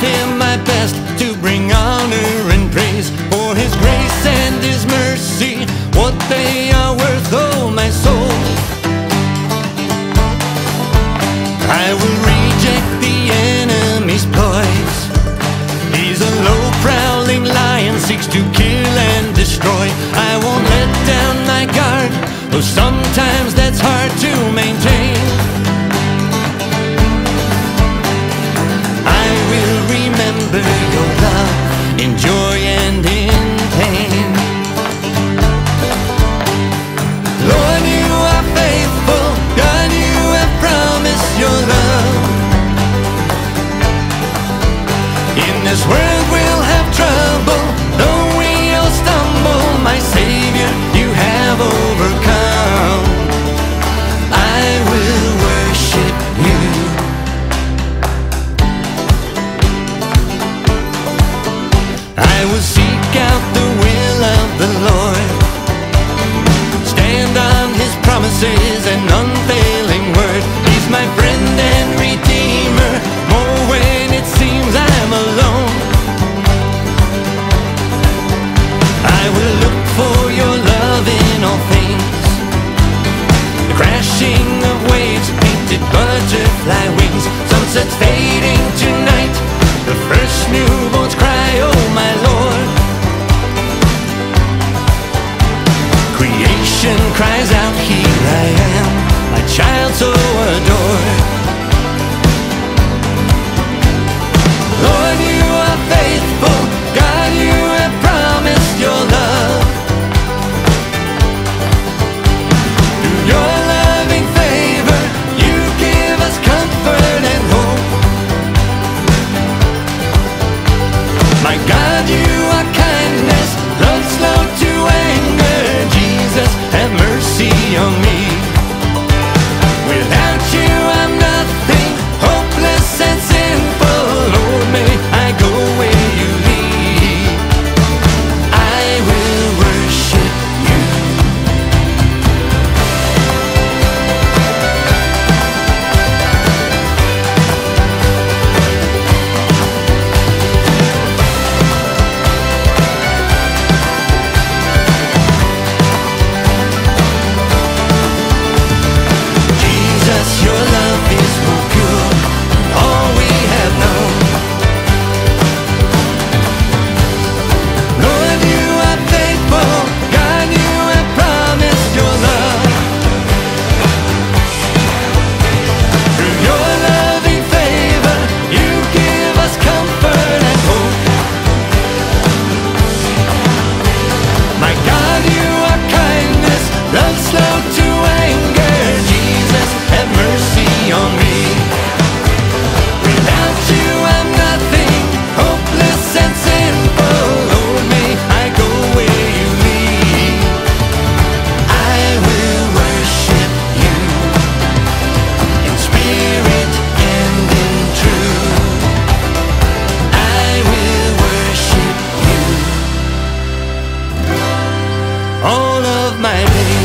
give him my best to bring honor and praise for his grace and his mercy. What they are worth, oh my soul. I will reject the enemy's ploys. He's a low prowling lion, seeks to kill and destroy. I won't. this world will have trouble, though we all stumble, my Savior, you have overcome. I will worship you. I will seek out the will of the Lord, stand on his promises and unfailing word. He's my friend. magic butterfly wings. sunset fade. you. my day